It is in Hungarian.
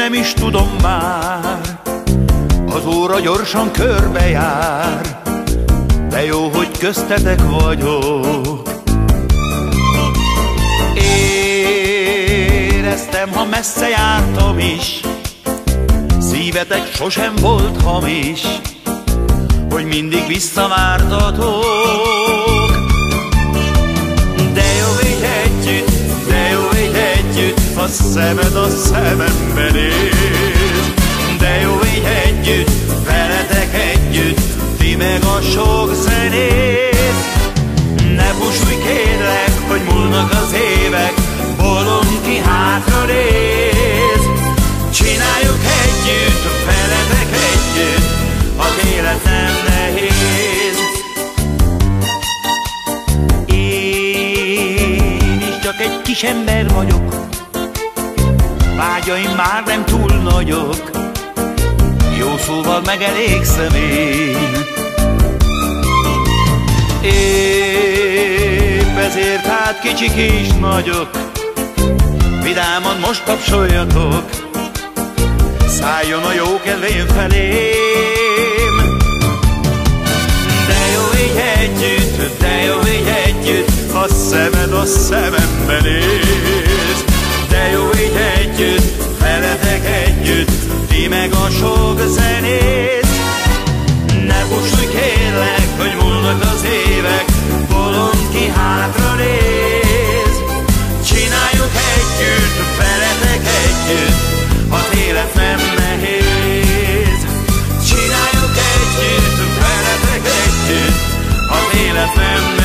nem is tudom már. Az óra gyorsan körbejár De jó, hogy köztetek vagyok. Éreztem, ha messze jártam is Szívetek sosem volt hamis Hogy mindig visszavártatok szemed a szememben él De jó így együtt, veletek együtt Ti meg a sok zenét Ne búsulj kérlek, hogy múlnak az évek Bolond ki hátra néz. Csináljuk együtt, veletek együtt Az élet nem nehéz. Én is csak egy kis ember vagyok Vágyaim már nem túl nagyok. Jó szóval megelégszem én. Épp ezért hát kicsik és nagyok. Vidáman most tapsoljatok. Szálljon a jó kedvén felém. De jó így együtt, de jó így együtt A szemed a szememben él múlt az évek, bolond ki hátra néz. Csináljuk együtt, veletek együtt, ha élet nem nehéz. Csináljuk együtt, veletek együtt, ha élet nem nehéz.